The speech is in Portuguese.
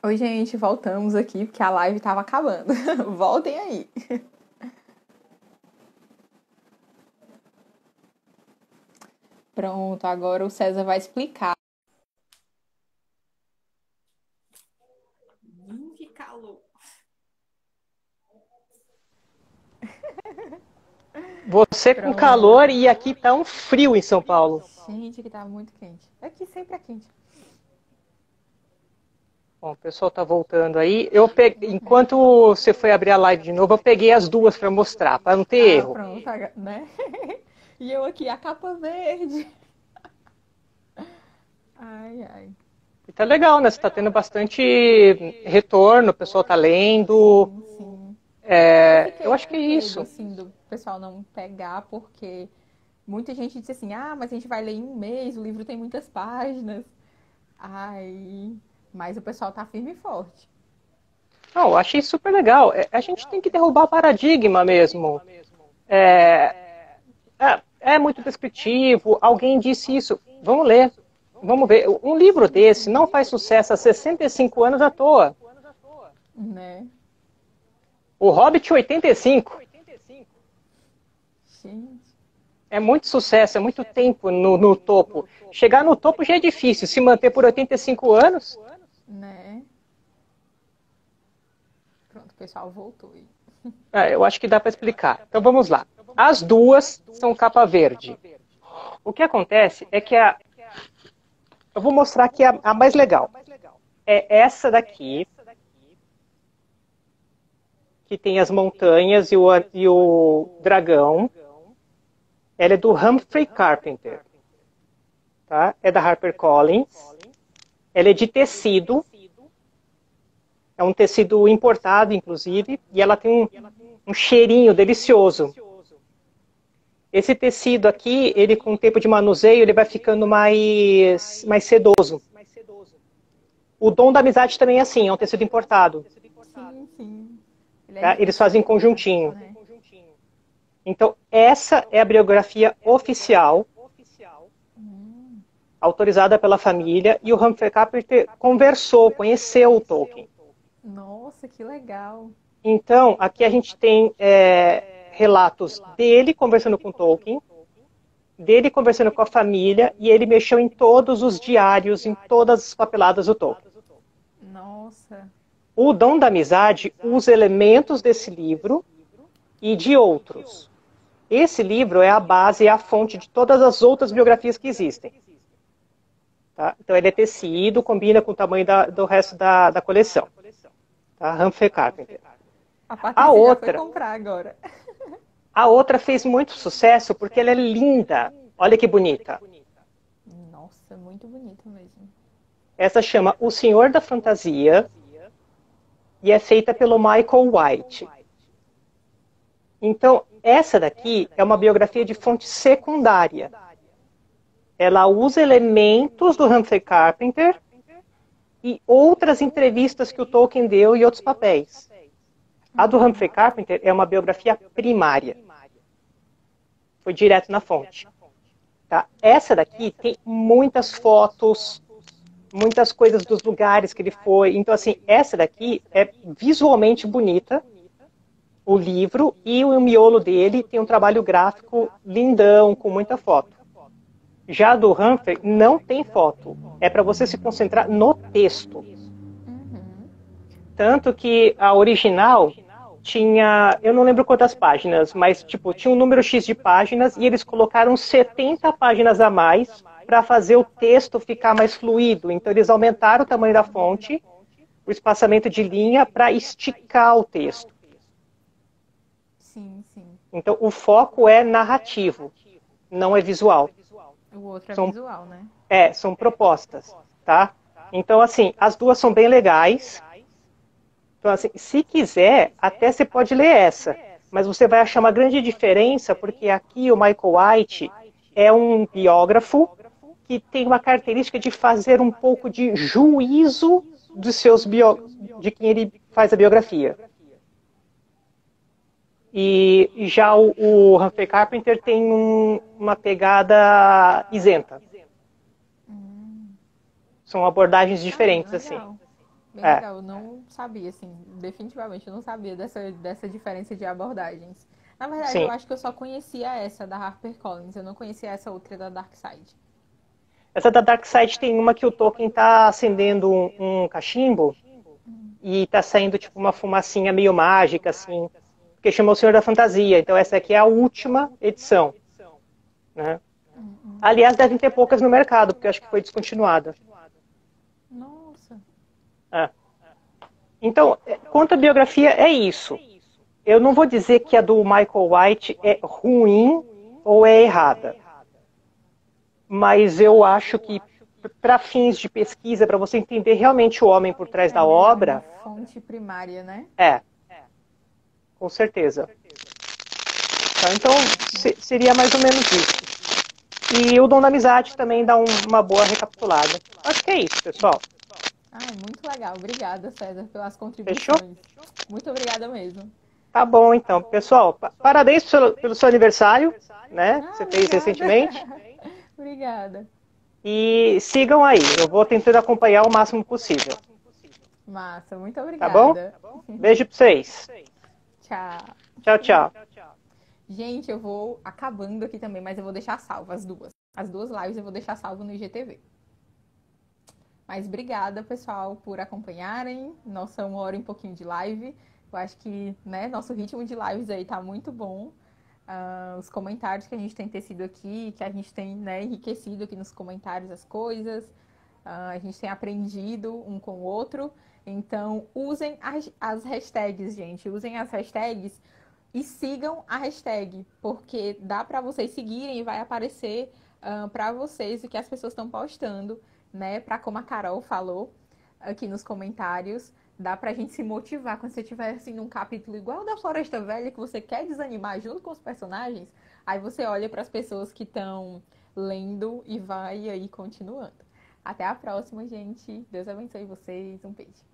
Oi, gente, voltamos aqui porque a live estava acabando. Voltem aí. Pronto, agora o César vai explicar. Hum, que calor. Você com calor e aqui tá um frio em São Paulo. Gente, que tá muito quente. Aqui sempre é quente. Bom, o pessoal tá voltando aí. Eu peguei, enquanto você foi abrir a live de novo, eu peguei as duas para mostrar, para não ter Ah, erro. pronto, né? E eu aqui, a capa verde. Ai, ai. E tá legal, né? Você tá tendo bastante retorno, o pessoal tá lendo. Sim, sim. É, eu acho que é isso. assim, do pessoal não pegar, porque muita gente disse assim, ah, mas a gente vai ler em um mês, o livro tem muitas páginas. Ai, mas o pessoal tá firme e forte. Não, eu achei super legal. É, A gente tem que derrubar paradigma mesmo. É, é, é muito descritivo. Alguém disse isso. Vamos ler. Vamos ver. Um livro desse não faz sucesso há 65 anos à toa. Né? O Hobbit 85 Gente, é muito sucesso, é muito tempo no, no topo. Chegar no topo já é difícil. Se manter por 85 anos, né? Pronto, o pessoal voltou aí. é, eu acho que dá para explicar. Então vamos lá. As duas são capa verde. O que acontece é que a. Eu vou mostrar aqui a, a mais legal. É essa daqui, que tem as montanhas e o, e o dragão. Ela é do Humphrey Carpenter. Tá? É da HarperCollins. Ela é de tecido. É um tecido importado, inclusive, e ela tem um, um cheirinho delicioso. Esse tecido aqui, ele com o tempo de manuseio, ele vai ficando mais, mais sedoso. O dom da amizade também é assim, é um tecido importado. Sim, sim. Ele é tá? Eles fazem em conjuntinho. né? Então, essa é a biografia oficial, autorizada pela família, e o Humphrey Carpenter conversou, conheceu o Tolkien. Nossa, que legal. Então, aqui a gente tem é, relatos dele conversando com Tolkien, dele conversando com a família, e ele mexeu em todos os diários, em todas as papeladas do Tolkien. Nossa. O Dom da Amizade usa elementos desse livro e de outros. Esse livro é a base, é a fonte de todas as outras biografias que existem. Tá? Então, ele é tecido, combina com o tamanho da- do resto da, da coleção. Tá? Humphrey Carpenter. A já outra. A outra fez muito sucesso porque ela é linda. Olha que bonita. Nossa, muito bonito mesmo. Essa chama O Senhor da Fantasia e é feita pelo Michael White. Então, essa daqui é uma biografia de fonte secundária. Ela usa elementos do Humphrey Carpenter e outras entrevistas que o Tolkien deu e outros papéis. A do Humphrey Carpenter é uma biografia primária. Foi direto na fonte. Tá? Essa daqui tem muitas fotos, muitas coisas dos lugares que ele foi. Então, assim, essa daqui é visualmente bonita, o livro, e o miolo dele tem um trabalho gráfico lindão, com muita foto. Já do Humphrey não tem foto. É para você se concentrar no texto. Tanto que a original tinha, eu não lembro quantas páginas, mas tipo, tinha um número X de páginas e eles colocaram 70 páginas a mais para fazer o texto ficar mais fluido. Então eles aumentaram o tamanho da fonte, o espaçamento de linha para esticar o texto. Sim, sim. Então o foco é narrativo, não é visual. O outro é São- visual, né? É, são propostas, tá? Então, assim, as duas são bem legais. Então, assim, se quiser, até você pode ler essa. Mas você vai achar uma grande diferença, porque aqui o Michael White é um biógrafo que tem uma característica de fazer um pouco de juízo dos seus bio... de quem ele faz a biografia. E já o, o Humphrey Carpenter tem um- uma pegada isenta. Hum, São abordagens diferentes, assim. legal. Bem é. legal, eu não sabia, assim, definitivamente eu não sabia dessa, dessa diferença de abordagens. Na verdade, Sim. eu acho que eu só conhecia essa da HarperCollins, eu não conhecia essa outra da Dark Side. Essa da Dark Side tem uma que o Tolkien está acendendo um, um cachimbo hum. e está saindo tipo uma fumacinha meio mágica, assim, porque chamou o Senhor da Fantasia. Então essa aqui é a última edição. Né? Aliás, devem ter poucas no mercado, porque eu acho que foi descontinuada. Nossa. É. Então, é, quanto à biografia, é isso. Eu não vou dizer que a do Michael White é ruim ou é errada. Mas eu acho que, para fins de pesquisa, para você entender realmente o homem por trás da obra. É fonte primária, né? É. Com certeza. Tá, então, seria mais ou menos isso. E o Dom da Amizade também dá um, uma boa recapitulada. Acho que é isso, pessoal. Ah, muito legal. Obrigada, César, pelas contribuições. Fechou? Muito obrigada mesmo. Tá bom, então. Pessoal, parabéns pelo, pelo seu aniversário, né? Ah, Você obrigada. fez recentemente. obrigada. E sigam aí. Eu vou tentando acompanhar o máximo possível. Massa, muito obrigada. Tá bom? Beijo pra vocês. Tchau. Tchau, tchau. Gente, eu vou acabando aqui também, mas eu vou deixar salvo as duas. As duas lives eu vou deixar salvo no IGTV. Mas obrigada, pessoal, por acompanharem. Nossa, uma hora e um pouquinho de live. Eu acho que né, nosso ritmo de lives aí tá muito bom. Uh, os comentários que a gente tem tecido aqui, que a gente tem né, enriquecido aqui nos comentários as coisas. Uh, a gente tem aprendido um com o outro. Então, usem as, as hashtags, gente. Usem as hashtags e sigam a hashtag, porque dá para vocês seguirem e vai aparecer uh, ah, para vocês o que as pessoas estão postando, né? Para como a Carol falou aqui nos comentários, dá pra gente se motivar quando você estiver assim num capítulo igual da Floresta Velha que você quer desanimar junto com os personagens, aí você olha para as pessoas que estão lendo e vai aí continuando. Até a próxima, gente. Deus abençoe vocês. Um beijo.